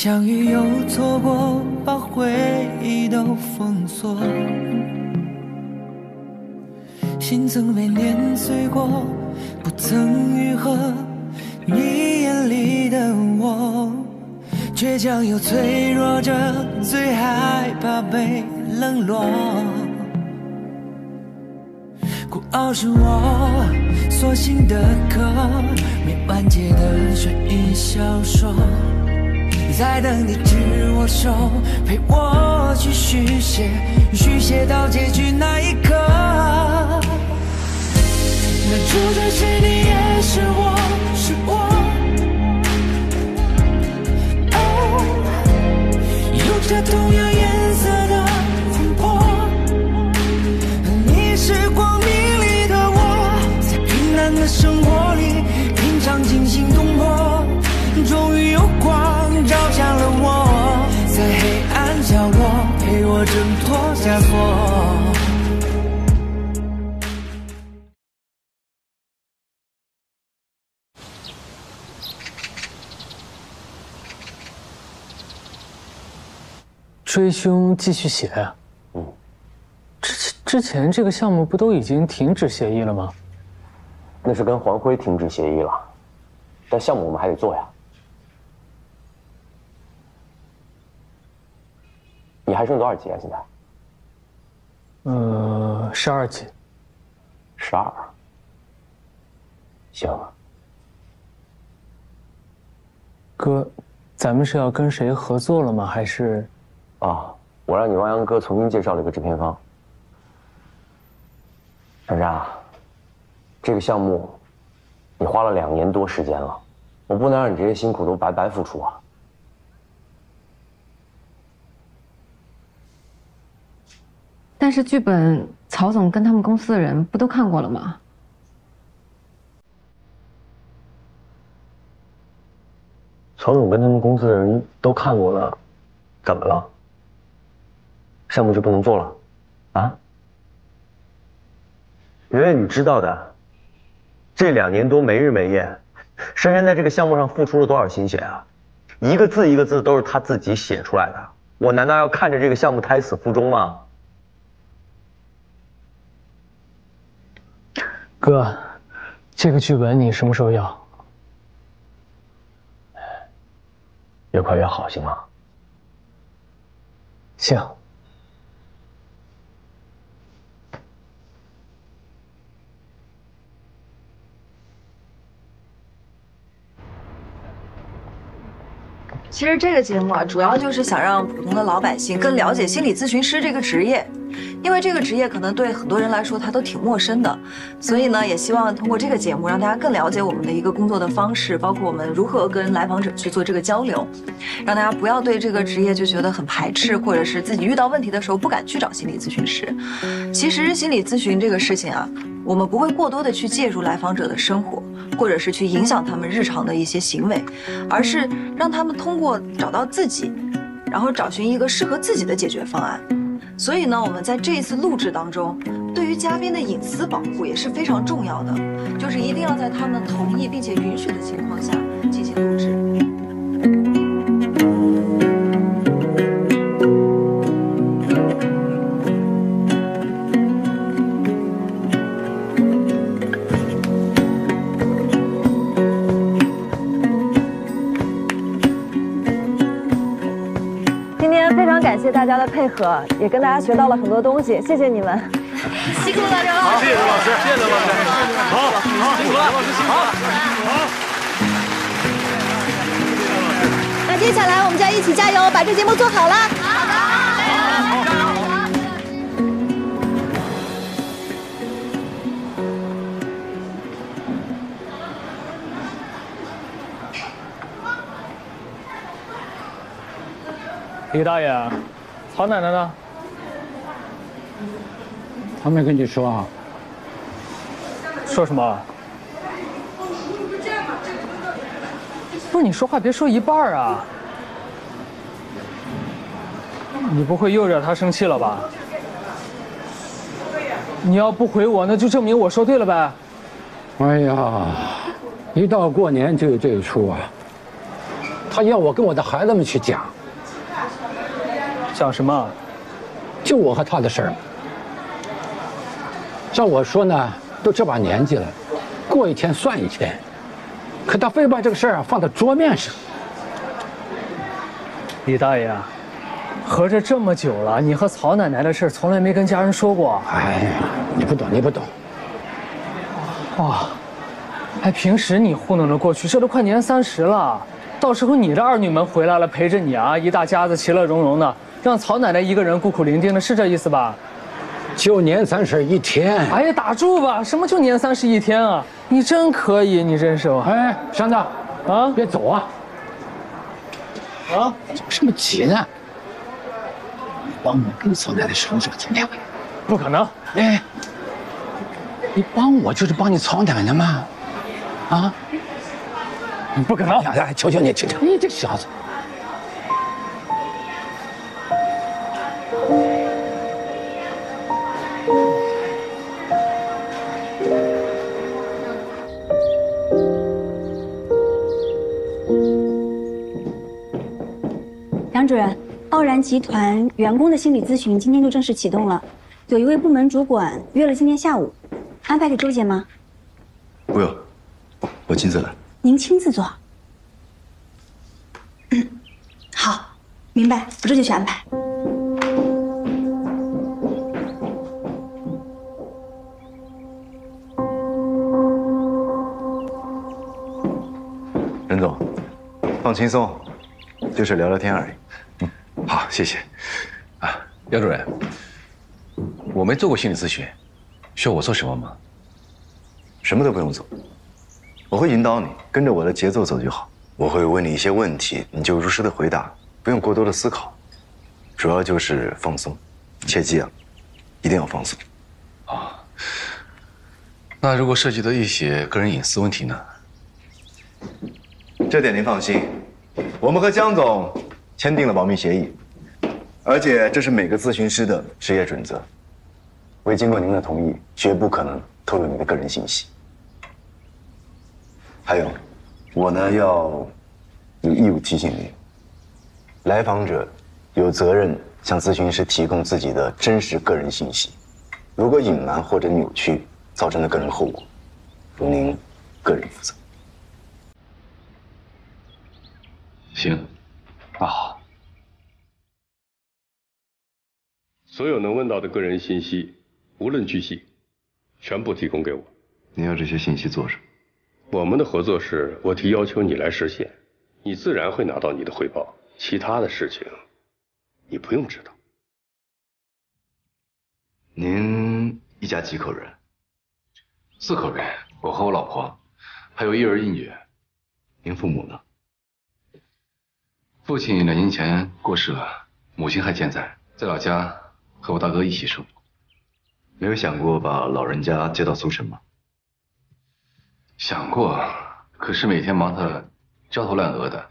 相遇又错过，把回忆都封锁。心曾被碾碎过，不曾愈合。你眼里的我，倔强又脆弱着，最害怕被冷落。孤傲是我所写的歌，没完结的悬疑小说，在等你执我手，陪我去续写，续写到结局那一刻。那主角是你，也是我，是我。哦，有着同样追凶继续写。嗯，之之前这个项目不都已经停止协议了吗？那是跟黄辉停止协议了，但项目我们还得做呀。你还剩多少集啊？现在？呃，十二集。十二。行。哥，咱们是要跟谁合作了吗？还是？啊，我让你汪洋哥重新介绍了一个制片方。珊珊，这个项目你花了两年多时间了，我不能让你这些辛苦都白白付出啊。但是剧本，曹总跟他们公司的人不都看过了吗？曹总跟他们公司的人都看过了，怎么了？项目就不能做了，啊？圆圆，你知道的，这两年多没日没夜，珊珊在这个项目上付出了多少心血啊？一个字一个字都是她自己写出来的，我难道要看着这个项目胎死腹中吗？哥，这个剧本你什么时候要？越快越好，行吗？行。其实这个节目啊，主要就是想让普通的老百姓更了解心理咨询师这个职业，因为这个职业可能对很多人来说他都挺陌生的，所以呢，也希望通过这个节目让大家更了解我们的一个工作的方式，包括我们如何跟来访者去做这个交流，让大家不要对这个职业就觉得很排斥，或者是自己遇到问题的时候不敢去找心理咨询师。其实心理咨询这个事情啊，我们不会过多的去介入来访者的生活。或者是去影响他们日常的一些行为，而是让他们通过找到自己，然后找寻一个适合自己的解决方案。所以呢，我们在这一次录制当中，对于嘉宾的隐私保护也是非常重要的，就是一定要在他们同意并且允许的情况下进行录制。合也跟大家学到了很多东西，谢谢你们，辛苦了刘老师，谢谢刘老师，谢谢刘老师。好，好，辛苦了，刘老师，辛苦了。好。那接下来我们就要一起加油，把这节目做好了。好的，好，加油。李大爷。好奶奶呢？他没跟你说啊？说什么？不是你说话别说一半啊！你不会又惹他生气了吧？你要不回我，那就证明我说对了呗。哎呀，一到过年就有这一出啊！他要我跟我的孩子们去讲，讲什么？就我和他的事儿。照我说呢，都这把年纪了，过一天算一天。可他非把这个事儿啊放到桌面上。李大爷，合着这么久了，你和曹奶奶的事从来没跟家人说过？哎呀，你不懂，你不懂。哇，哎，平时你糊弄着过去，这都快年三十了，到时候你的二女们回来了，陪着你啊，一大家子其乐融融的，让曹奶奶一个人孤苦伶仃的，是这意思吧？就年三十一天。哎呀，打住吧！什么就年三十一天啊？你真可以，你真是。哎，山子，啊，别走啊！啊，着什么急呢？你帮我跟曹奶奶说说怎么样？不可能！哎，你帮我就是帮你曹奶奶嘛？啊？不可能！来来，求求你，求求你这小子。集团员工的心理咨询今天就正式启动了，有一位部门主管约了今天下午，安排给周姐吗？不用，我亲自来。您亲自做。嗯，好，明白，我这就去安排。任总，放轻松，就是聊聊天而已。谢谢。啊，杨主任，我没做过心理咨询，需要我做什么吗？什么都不用做，我会引导你跟着我的节奏走就好。我会问你一些问题，你就如实的回答，不用过多的思考，主要就是放松。切记啊，一定要放松。啊，那如果涉及到一些个人隐私问题呢？这点您放心，我们和江总签订了保密协议，而且这是每个咨询师的职业准则。未经过您的同意，绝不可能透露你的个人信息。还有，我呢要有义务提醒你，来访者有责任向咨询师提供自己的真实个人信息，如果隐瞒或者扭曲，造成的个人后果，由您个人负责。行，那好。所有能问到的个人信息，无论巨细，全部提供给我。你要这些信息做什么？我们的合作是我提要求你来实现，你自然会拿到你的回报。其他的事情，你不用知道。您一家几口人？四口人，我和我老婆，还有一儿一女。您父母呢？父亲两年前过世了，母亲还健在，在老家和我大哥一起生活。没有想过把老人家接到苏城吗？想过，可是每天忙得焦头烂额的，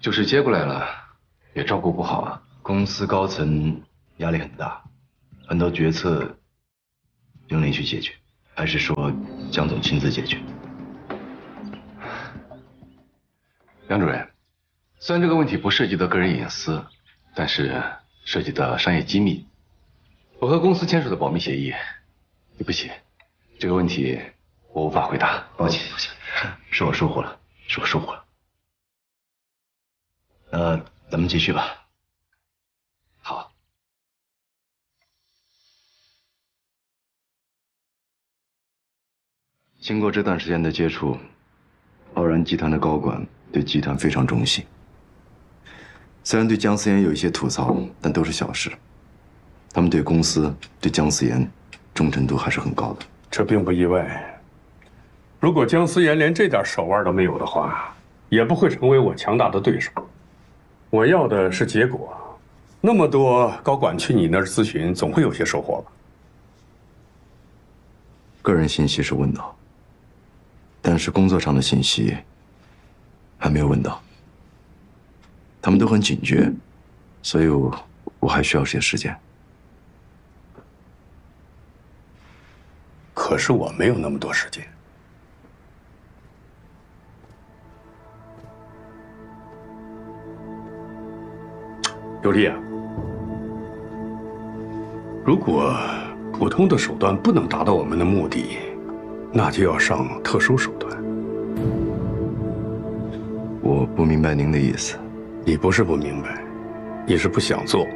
就是接过来了，也照顾不好啊。公司高层压力很大，很多决策由您去解决，还是说江总亲自解决？杨主任，虽然这个问题不涉及到个人隐私，但是涉及到商业机密，我和公司签署的保密协议，对不起，这个问题我无法回答，抱歉，抱歉，是我疏忽了，是我疏忽了。那咱们继续吧。好。经过这段时间的接触，傲然集团的高管对集团非常忠心。虽然对姜思妍有一些吐槽，但都是小事。他们对公司、对姜思妍忠诚度还是很高的。这并不意外。如果姜思妍连这点手腕都没有的话，也不会成为我强大的对手。我要的是结果。那么多高管去你那儿咨询，总会有些收获吧？个人信息是问到，但是工作上的信息还没有问到。他们都很警觉，所以我我还需要些时间。可是我没有那么多时间。尤利啊，如果普通的手段不能达到我们的目的，那就要上特殊手段。我不明白您的意思。你不是不明白，你是不想做，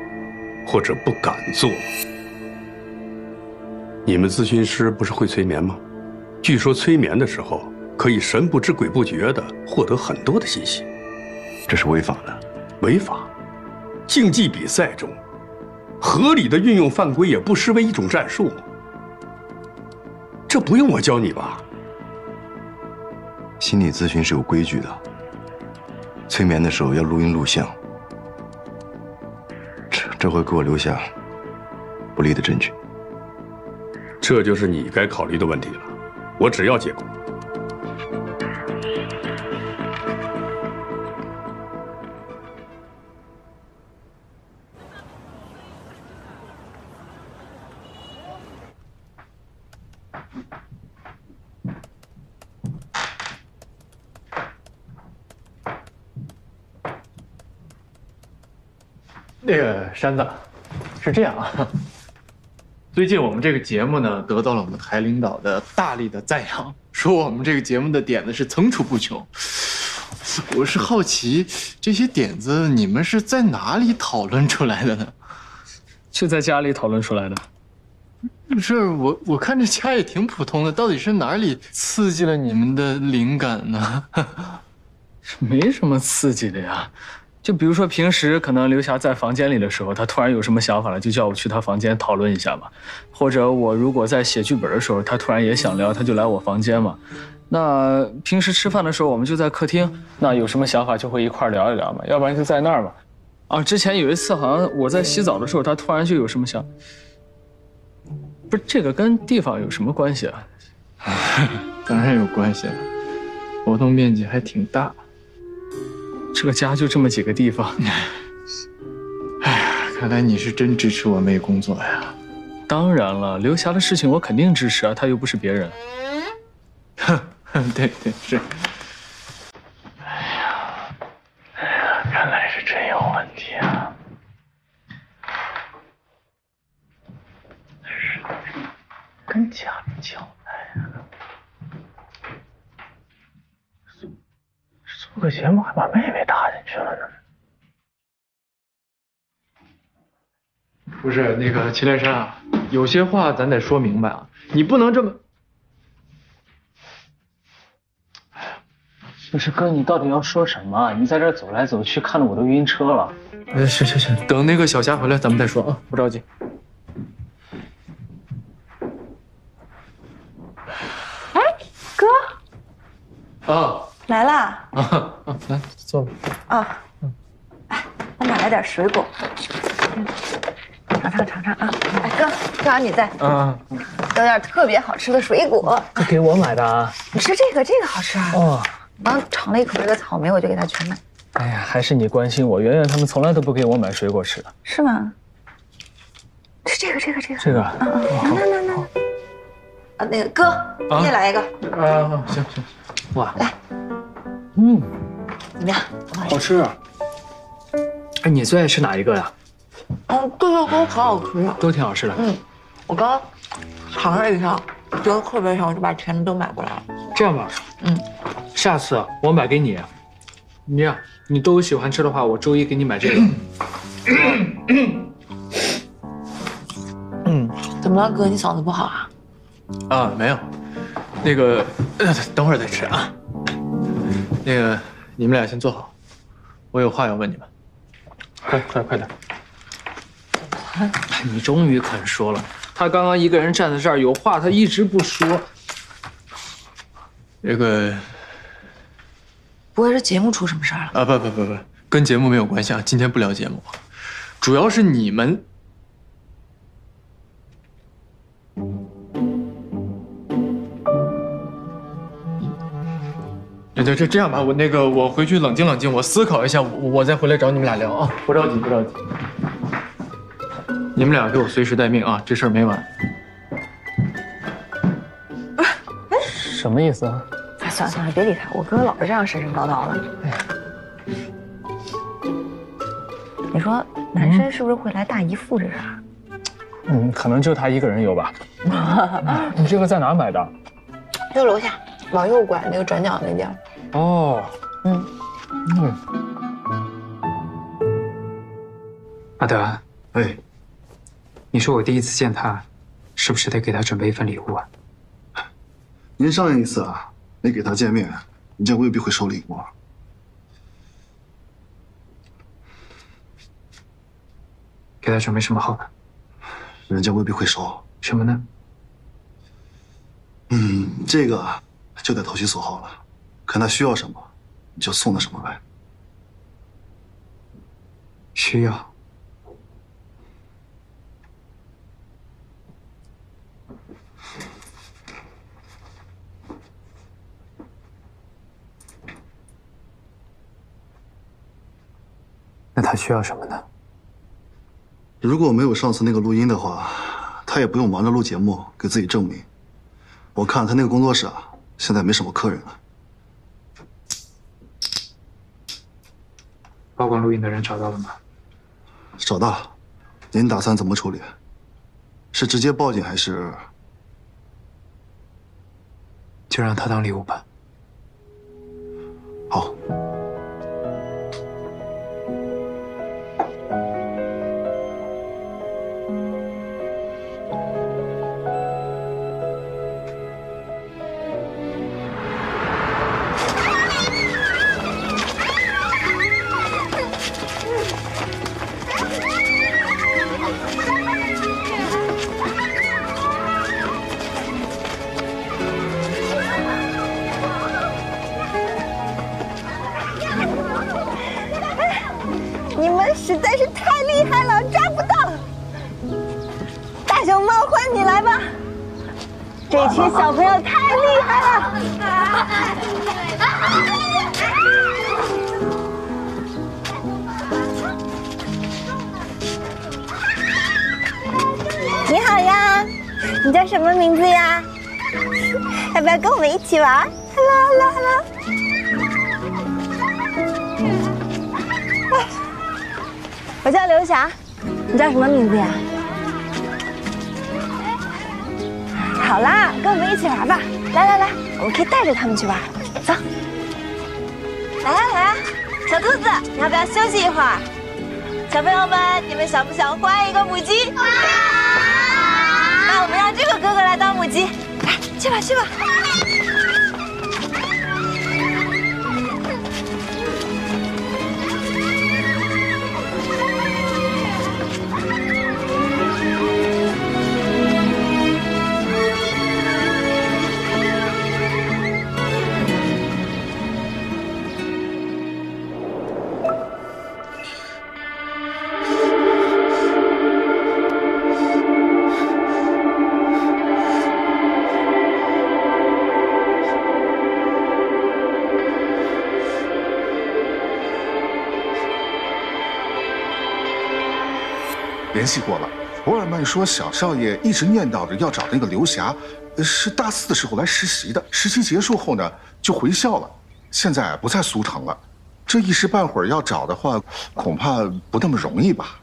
或者不敢做。你们咨询师不是会催眠吗？据说催眠的时候可以神不知鬼不觉地获得很多的信息。这是违法的。违法？竞技比赛中，合理的运用犯规也不失为一种战术。这不用我教你吧？心理咨询是有规矩的。催眠的时候要录音录像，这这会给我留下不利的证据。这就是你该考虑的问题了。我只要结果。那个山子，是这样啊。最近我们这个节目呢，得到了我们台领导的大力的赞扬，说我们这个节目的点子是层出不穷。我是好奇，这些点子你们是在哪里讨论出来的呢？就在家里讨论出来的。是我我看这家也挺普通的，到底是哪里刺激了你们的灵感呢？没什么刺激的呀。就比如说平时可能刘霞在房间里的时候，她突然有什么想法了，就叫我去她房间讨论一下嘛。或者我如果在写剧本的时候，她突然也想聊，她就来我房间嘛。那平时吃饭的时候，我们就在客厅，那有什么想法就会一块聊一聊嘛。要不然就在那儿嘛。啊，之前有一次好像我在洗澡的时候，她突然就有什么想，不是这个跟地方有什么关系啊？当然有关系了，活动面积还挺大。这个家就这么几个地方，哎呀，看来你是真支持我妹工作呀。当然了，刘霞的事情我肯定支持啊，她又不是别人。哼，对对是。哎呀，哎呀，看来是真有问题啊。是跟家里交代呀。录个节目还把妹妹搭进去了呢。不是那个祁连山啊，有些话咱得说明白啊，你不能这么。不是哥，你到底要说什么？你在这走来走去，看得我都晕车了。哎，行行行，等那个小霞回来，咱们再说啊，不着急。哎，哥。啊。来啦！啊啊，来坐吧。啊，哎，我买了点水果，尝尝尝尝啊！哎哥，正好你在，嗯，有点特别好吃的水果。这给我买的啊？你吃这个，这个好吃啊。哦，刚尝了一口这个草莓，我就给他全买。哎呀，还是你关心我。圆圆他们从来都不给我买水果吃的。是吗？吃这个，这个，这个。这个。嗯嗯，那那那。啊，那个哥，你也来一个。啊，行行。哇，来。嗯，怎么样？好吃。哎，你最爱吃哪一个呀？嗯，这个都可好吃了，都挺好吃的。嗯，我刚刚尝了一下，觉得特别香，我就把甜的都买过来了。这样吧，嗯，下次我买给你。你呀，你都喜欢吃的话，我周一给你买这个。嗯，怎么了，哥？你嗓子不好啊？啊，没有，那个，等会儿再吃啊。那个，你们俩先坐好，我有话要问你们。快快快点！你终于肯说了。他刚刚一个人站在这儿，有话他一直不说。这个，不会是节目出什么事儿了？啊，不不不不，跟节目没有关系啊。今天不聊节目，主要是你们。这这这样吧，我那个我回去冷静冷静，我思考一下，我我再回来找你们俩聊啊，不着急不着急。你们俩给我随时待命啊，这事儿没完。哎什么意思啊？哎，算了算了，别理他，我哥老是这样神神叨叨的。你说男生是不是会来大姨父这是？嗯，可能就他一个人有吧。你这个在哪买的？就楼下往右拐那个转角那地儿。哦，嗯嗯。阿德，哎，你说我第一次见他，是不是得给他准备一份礼物啊？您上一次啊没给他见面，人家未必会收礼物。给他准备什么好呢？人家未必会收。什么呢？嗯，这个就得投其所好了，看他需要什么，你就送他什么呗。需要。那他需要什么呢？如果没有上次那个录音的话，他也不用忙着录节目给自己证明。我看他那个工作室啊，现在没什么客人了。保管录音的人找到了吗？找到了。您打算怎么处理？是直接报警还是？就让他当礼物吧。好。着他们去玩。走，来啊来啊！小兔子，你要不要休息一会儿？小朋友们，你们想不想换一个母鸡？那我们让这个哥哥来当母鸡，来，去吧去吧。联系过了，博尔曼说小少爷一直念叨着要找那个刘霞，呃是大四的时候来实习的，实习结束后呢就回校了，现在不在苏城了。这一时半会儿要找的话，恐怕不那么容易吧。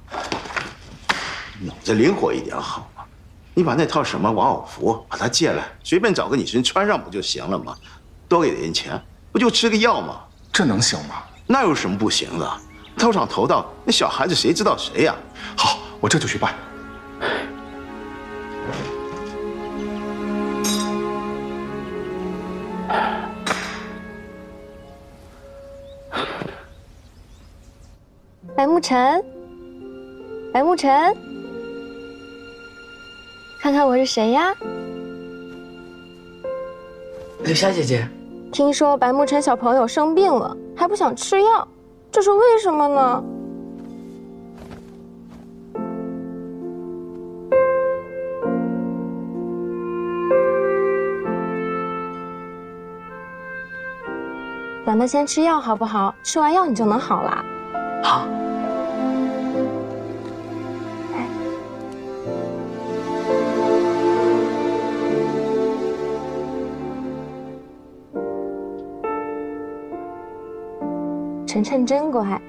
脑子灵活一点好吗？你把那套什么玩偶服把它借来，随便找个女生穿上不就行了吗？多给点钱，不就吃个药吗？这能行吗？那有什么不行的？头上头套，那小孩子谁知道谁呀？好，我这就去办。白沐晨，白沐晨，看看我是谁呀？柳霞姐姐，听说白沐晨小朋友生病了，还不想吃药，这是为什么呢？咱们先吃药好不好？吃完药你就能好了。好。哎，晨晨真乖。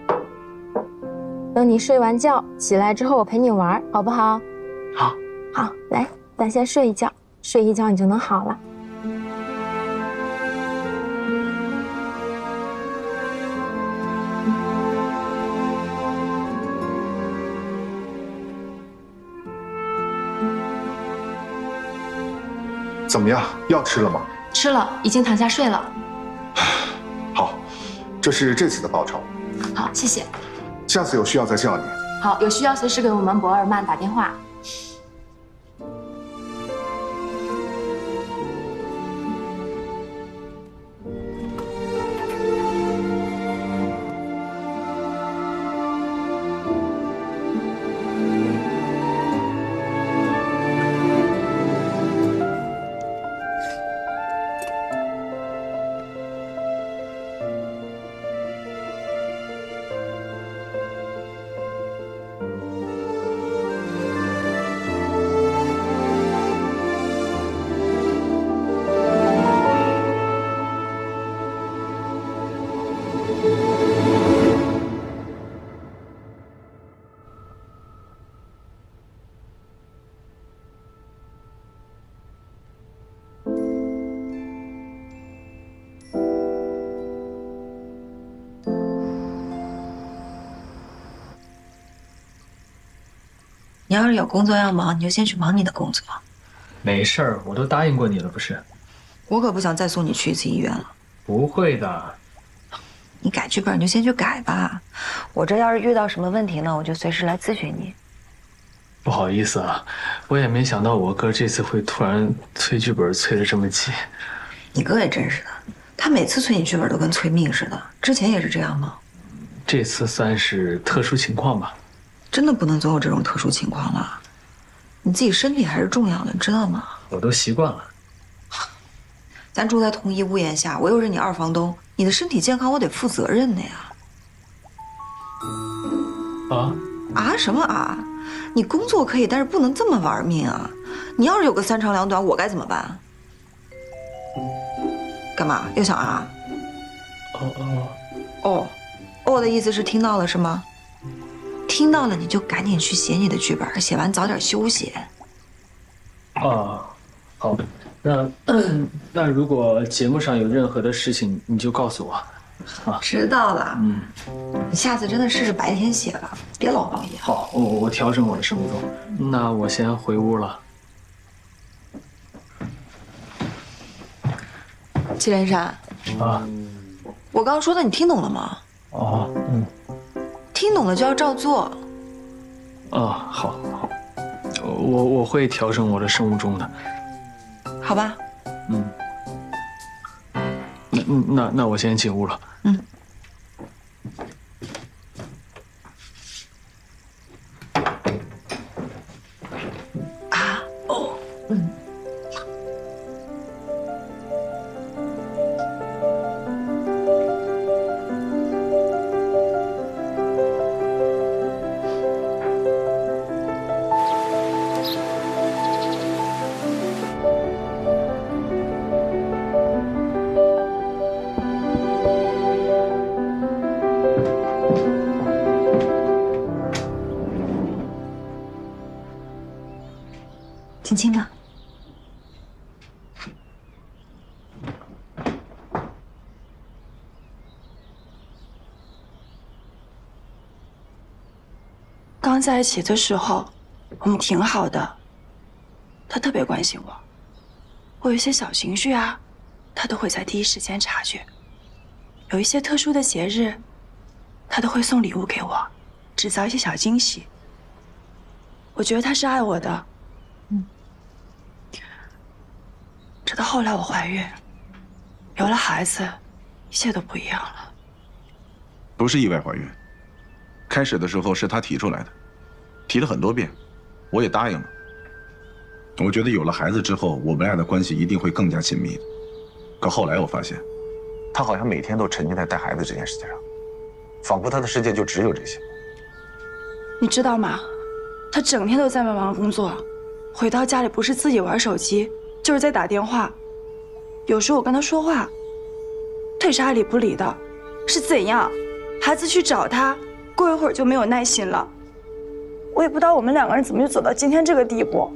等你睡完觉起来之后，我陪你玩，好不好？好。好，来，咱先睡一觉，睡一觉你就能好了。怎么样？药吃了吗？吃了，已经躺下睡了。好，这是这次的报酬。好，谢谢。下次有需要再叫你。好，有需要随时给我们博尔曼打电话。你要是有工作要忙，你就先去忙你的工作。没事儿，我都答应过你了，不是？我可不想再送你去一次医院了。不会的，你改剧本你就先去改吧。我这要是遇到什么问题呢，我就随时来咨询你。不好意思啊，我也没想到我哥这次会突然催剧本催得这么急。你哥也真是的，他每次催你剧本都跟催命似的。之前也是这样吗？这次算是特殊情况吧。真的不能总有这种特殊情况了。你自己身体还是重要的，你知道吗？我都习惯了。咱住在同一屋檐下，我又是你二房东，你的身体健康我得负责任的呀。啊啊什么啊？你工作可以，但是不能这么玩命啊！你要是有个三长两短，我该怎么办？干嘛又想啊？哦哦哦哦的意思是听到了是吗？听到了你就赶紧去写你的剧本，写完早点休息。啊，好，那 那如果节目上有任何的事情，你就告诉我。啊，知道了。嗯，你下次真的试试白天写吧，别老熬夜。好，我我调整我的生物钟。那我先回屋了。祁连山，啊，我刚刚说的你听懂了吗？哦，嗯，听懂了就要照做。啊，好，好，我我会调整我的生物钟的。好吧。嗯。那那那我先进屋了。嗯。在一起的时候，我们挺好的。他特别关心我，我有一些小情绪啊，他都会在第一时间察觉。有一些特殊的节日，他都会送礼物给我，制造一些小惊喜。我觉得他是爱我的。直到后来我怀孕，有了孩子，一切都不一样了。不是意外怀孕，开始的时候是他提出来的，提了很多遍，我也答应了。我觉得有了孩子之后，我们俩的关系一定会更加亲密的。可后来我发现，他好像每天都沉浸在带孩子这件事情上，仿佛他的世界就只有这些。你知道吗？他整天都在忙忙工作，回到家里不是自己玩手机，就是在打电话。有时候我跟他说话，他也是爱理不理的。是怎样？孩子去找他，过一会儿就没有耐心了。我也不知道我们两个人怎么就走到今天这个地步。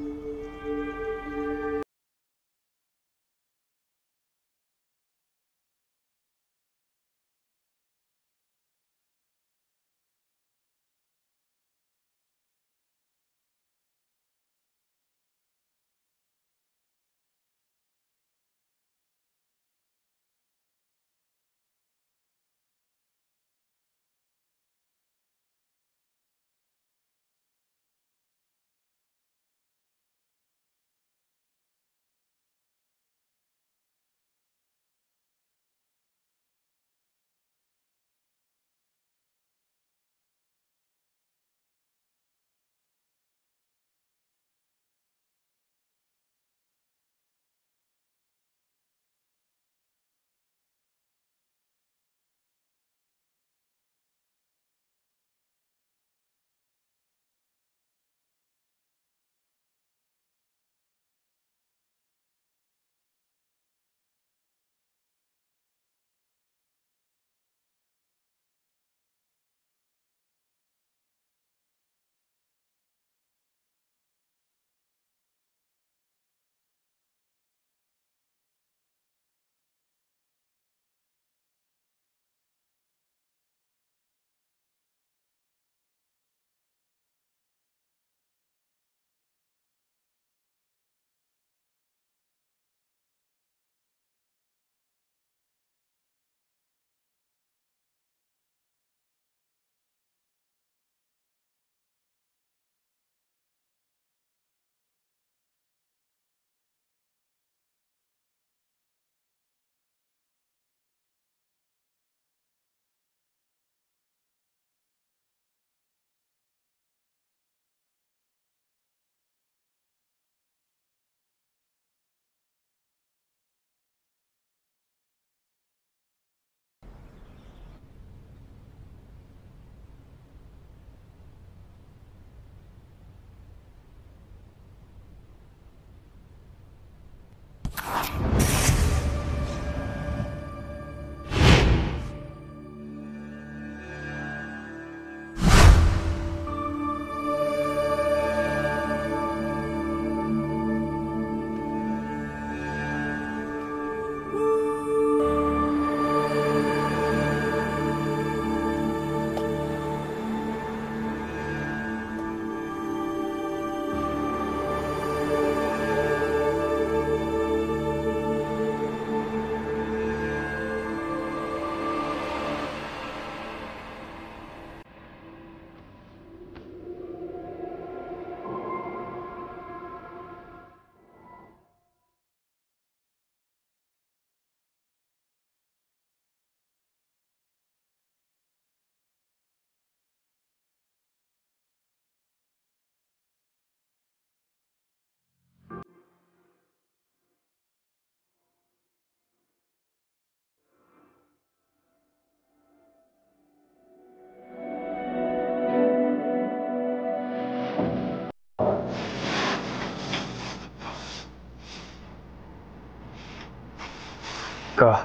哥，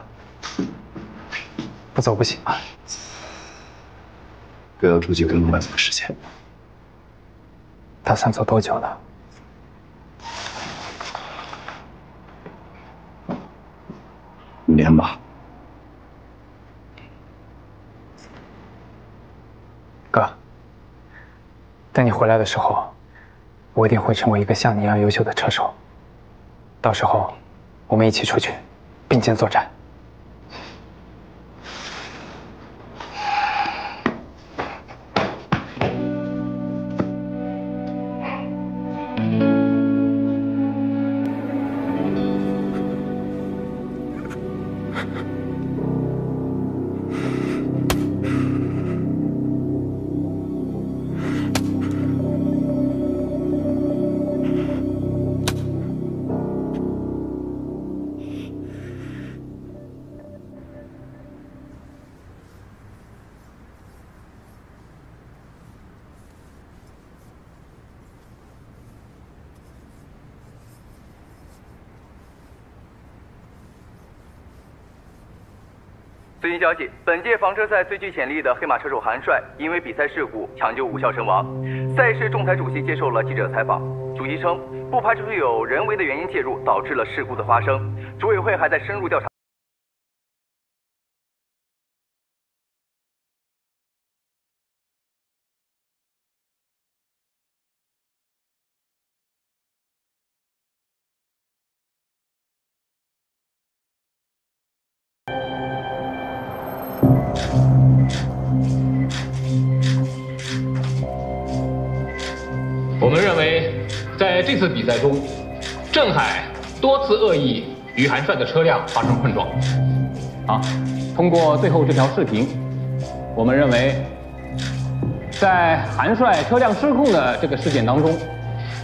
不走不行啊！哥要出去跟老板做事情，打算走多久呢？五年吧。哥，等你回来的时候，我一定会成为一个像你一样优秀的车手。到时候，我们一起出去。并肩作战。最新消息，本届房车赛最具潜力的黑马车手韩帅，因为比赛事故抢救无效身亡。赛事仲裁主席接受了记者采访，主席称不排除有人为的原因介入导致了事故的发生，组委会还在深入调查。恶意与韩帅的车辆发生碰撞。啊，通过最后这条视频，我们认为，在韩帅车辆失控的这个事件当中，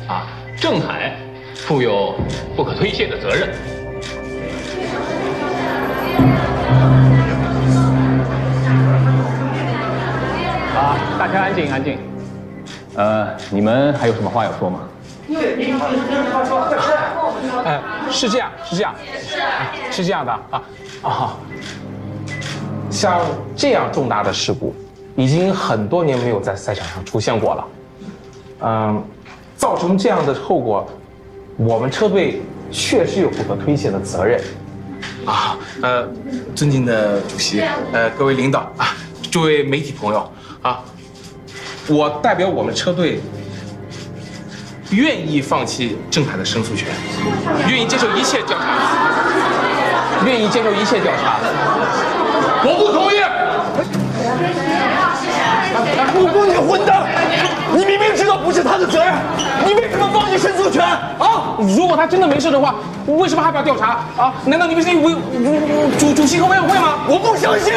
啊，郑海负有不可推卸的责任。啊，大家安静，安静。呃，你们还有什么话要说吗？哎，是这样，是这样，是这样的。啊啊，像这样重大的。事故，已经很多年没有在赛场上出现过了。嗯，造成这样的。后果，我们车队确实有不可推卸的。责任。啊，呃，尊敬的。主席，呃，各位领导啊，诸位媒体朋友啊。我代表我们车队，愿意放弃郑恺的申诉权，愿意接受一切调查，愿意接受一切调查。我不同意！不公，你混蛋！你明明知道不是他的责任，你为什么放弃申诉权啊？如果他真的没事的话，为什么还不要调查啊？难道你们是委主主席和委员会吗？我不相信！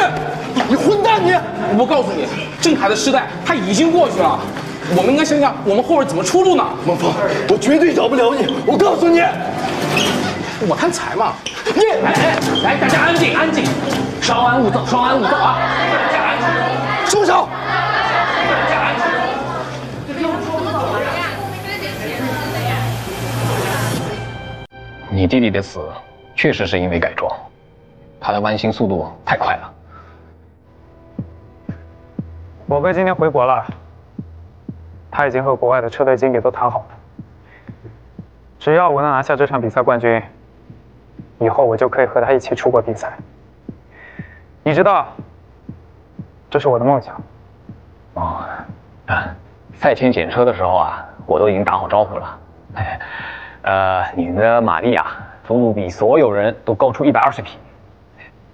你混蛋你！我告诉你，郑恺的时代他已经过去了，我们应该想想我们后边怎么出路呢？孟峰，我绝对饶不了你！我告诉你，我贪财嘛！你哎哎，来大家安静安静，稍安勿躁，稍安勿躁啊！大家安静，住手！你弟弟的死确实是因为改装，他的弯心速度太快了。我哥今天回国了，他已经和国外的车队经理都谈好了。只要我能拿下这场比赛冠军，以后我就可以和他一起出国比赛。你知道，这是我的梦想。哦，啊，赛前检车的时候啊，我都已经打好招呼了。哎，呃，你的马力啊，足足比所有人都高出一百二十匹。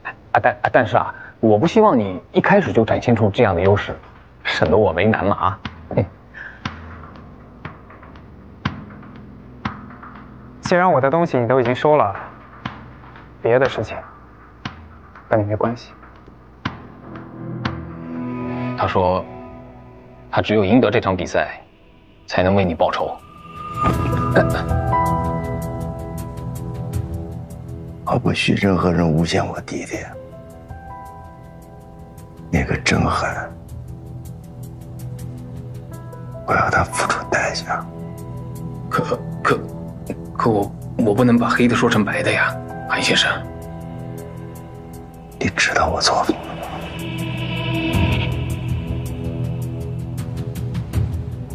啊，但但是啊。我不希望你一开始就展现出这样的优势，省得我为难了啊！既然我的东西你都已经收了，别的事情跟你没关系。他说，他只有赢得这场比赛，才能为你报仇。我不许任何人诬陷我弟弟。那个郑狠，我要他付出代价。可可可，我我不能把黑的说成白的呀，韩先生。你知道我错了吗？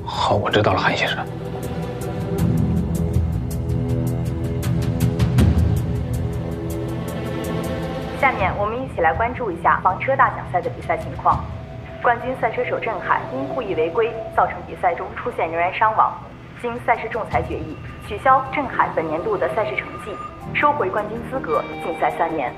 好，我知道了，韩先生。下面我们一起来关注一下房车大奖赛的比赛情况。冠军赛车手郑海因故意违规，造成比赛中出现人员伤亡，经赛事仲裁决议，取消郑海本年度的赛事成绩，收回冠军资格，禁赛三年。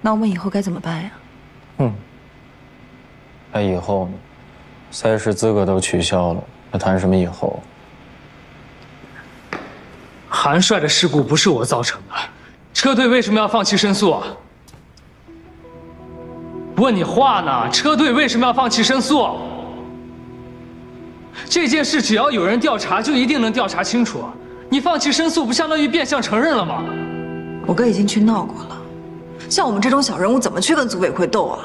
那我们以后该怎么办呀？嗯，那以后呢？赛事资格都取消了，还谈什么以后？韩帅的事故不是我造成的，车队为什么要放弃申诉啊？问你话呢？车队为什么要放弃申诉？这件事只要有人调查，就一定能调查清楚。你放弃申诉，不相当于变相承认了吗？我哥已经去闹过了。像我们这种小人物，怎么去跟组委会斗啊？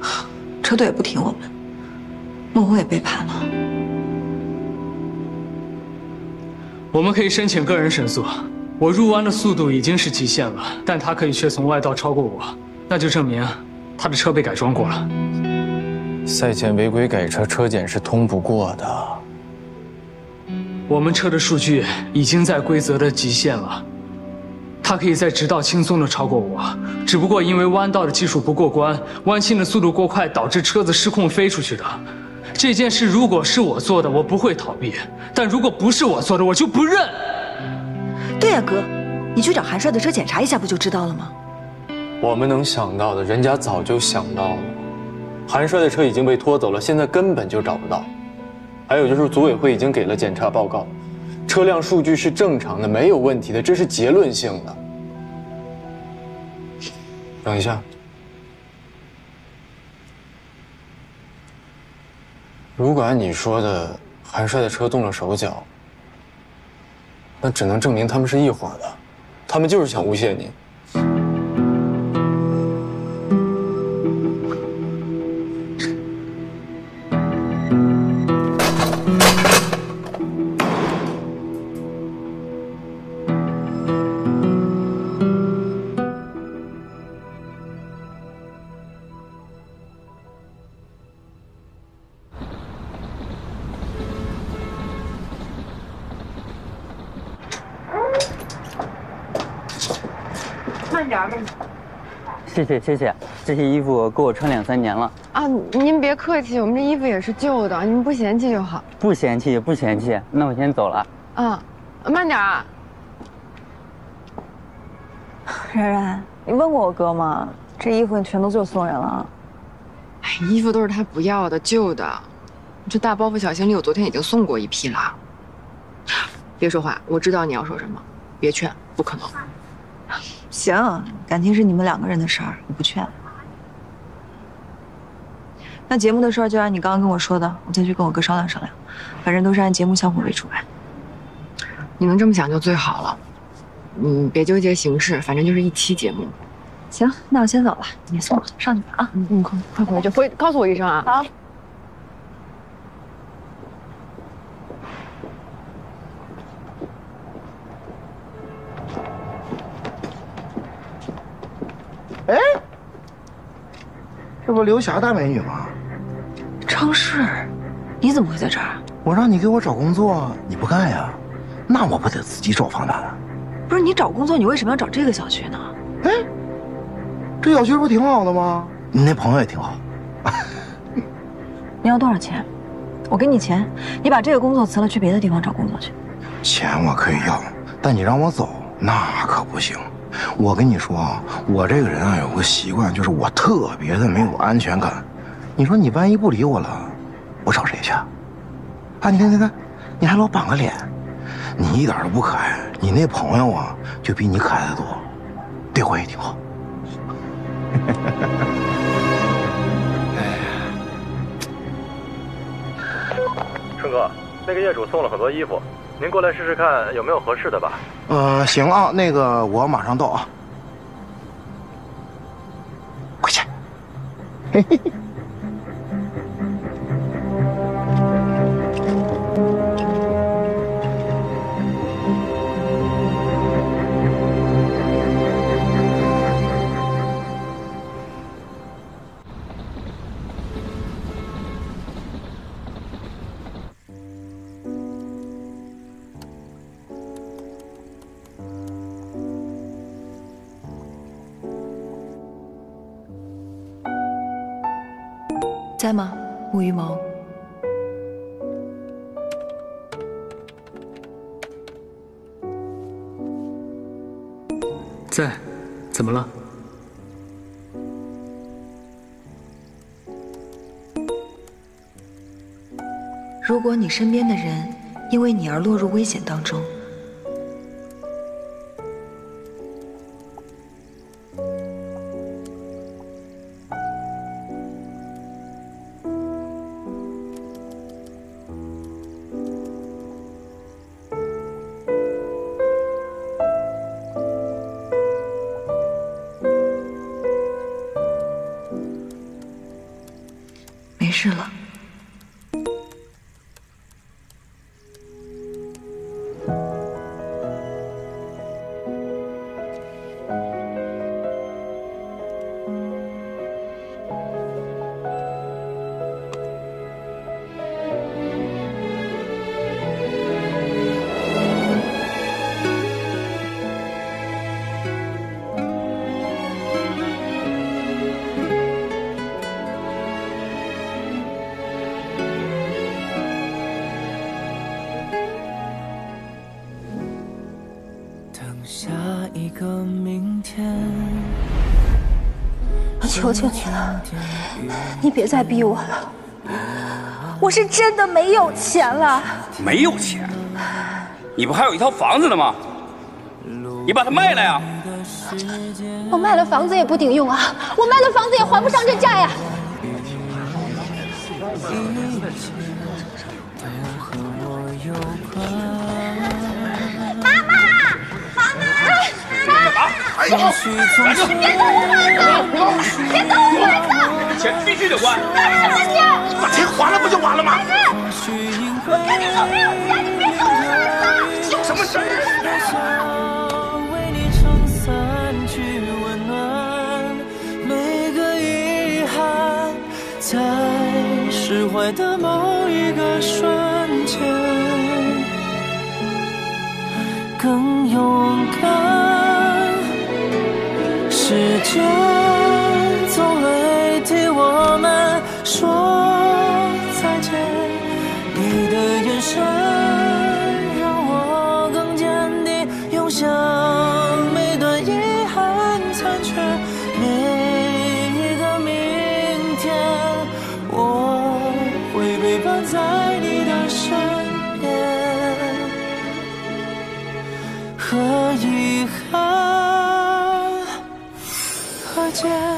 车队也不挺我们，孟红也背叛了。我们可以申请个人申诉。我入弯的速度已经是极限了，但他可以却从外道超过我，那就证明他的车被改装过了。赛前违规改车车检是通不过的。我们车的数据已经在规则的极限了，他可以在直道轻松的超过我，只不过因为弯道的技术不过关，弯心的速度过快，导致车子失控飞出去的。这件事如果是我做的，我不会逃避；但如果不是我做的，我就不认。对呀，哥，你去找韩帅的车检查一下，不就知道了吗？我们能想到的，人家早就想到了。韩帅的车已经被拖走了，现在根本就找不到。还有就是组委会已经给了检查报告，车辆数据是正常的，没有问题的，这是结论性的。等一下，如果按你说的，韩帅的车动了手脚，那只能证明他们是一伙的，他们就是想诬陷你。谢谢谢谢，这些衣服够我穿两三年了。啊，您别客气，我们这衣服也是旧的，您不嫌弃就好。不嫌弃不嫌弃，那我先走了。啊，慢点啊。然然，你问过我哥吗？这衣服你全都就送人了。哎，衣服都是他不要的，旧的。这大包袱小行李，我昨天已经送过一批了。别说话，我知道你要说什么。别劝，不可能。行，感情是你们两个人的事儿，我不劝。那节目的事儿就按你刚刚跟我说的，我再去跟我哥商量商量。反正都是按节目效果为主吧。你能这么想就最好了。你，别纠结形式，反正就是一期节目。行，那我先走了，你送我上去吧啊。嗯嗯，快快回去，回告诉我一声啊。好。哎，这不刘霞大美女吗？张氏，你怎么会在这儿？我让你给我找工作，你不干呀？那我不得自己找房产啊？不是你找工作，你为什么要找这个小区呢？哎，这小区不挺好的吗？你那朋友也挺好。你要多少钱？我给你钱，你把这个工作辞了，去别的地方找工作去。钱我可以要，但你让我走，那可不行。我跟你说啊，我这个人啊有个习惯，就是我特别的没有安全感。你说你万一不理我了，我找谁去？啊，你看，你看，你还老板个脸，你一点都不可爱。你那朋友啊，就比你可爱的多，对我也挺好。哎呀春哥，那个业主送了很多衣服，您过来试试看有没有合适的吧。呃，行啊，那个我马上到啊。快去。嘿嘿嘿。在吗，穆雨萌？在，怎么了？如果你身边的人因为你而落入危险当中，个明天。我求求你了，你别再逼我了，我是真的没有钱了。没有钱？你不还有一套房子呢吗？你把它卖了呀？我卖了房子也不顶用啊，我卖了房子也还不上这债呀。妈哎呀，站住！别动我儿子！别动我儿子！钱必须得还！干什么你？把钱还了不就完了吗？我跟你说没有钱，你别动我儿子！有什么事？为你撑伞去温暖每个遗憾，在释怀的某一个瞬间，更勇敢。时间总会替我们说再见，你的眼神让我更坚定，涌向每段遗憾残缺，每一个明天，我会陪伴在你的身边，和遗憾界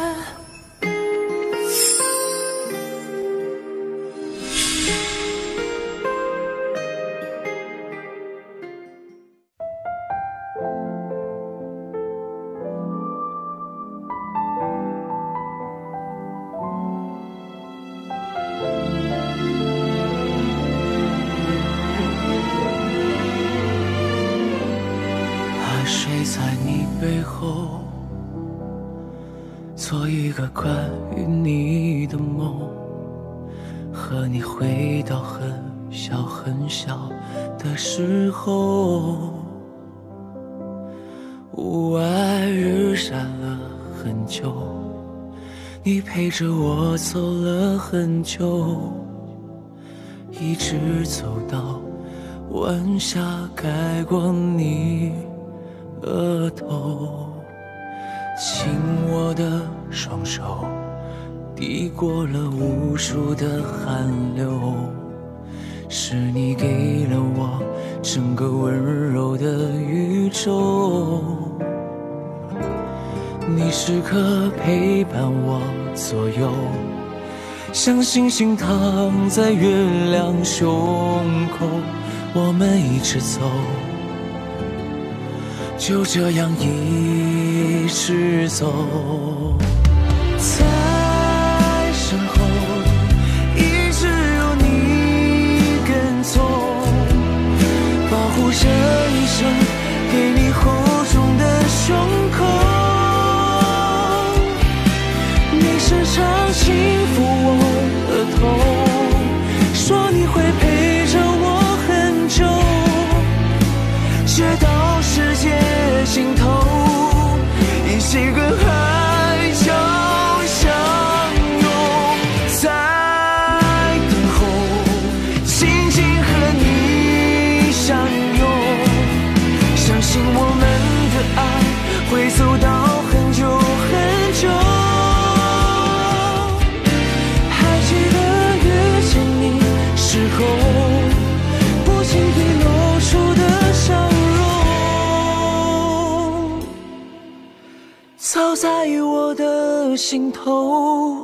就，一直走到晚霞盖过你额头，紧握的双手抵过了无数的寒流，是你给了我整个温柔的宇宙，你时刻陪伴我左右，像星星躺在月亮胸口，我们一直走。就这样一直走，在身后一直有你跟踪，保护着一生给你厚重的胸常轻抚我额头，说你会陪着我很久。直到世界尽头，一起跟心头。